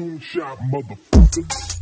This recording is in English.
Goon Shop, motherfucker.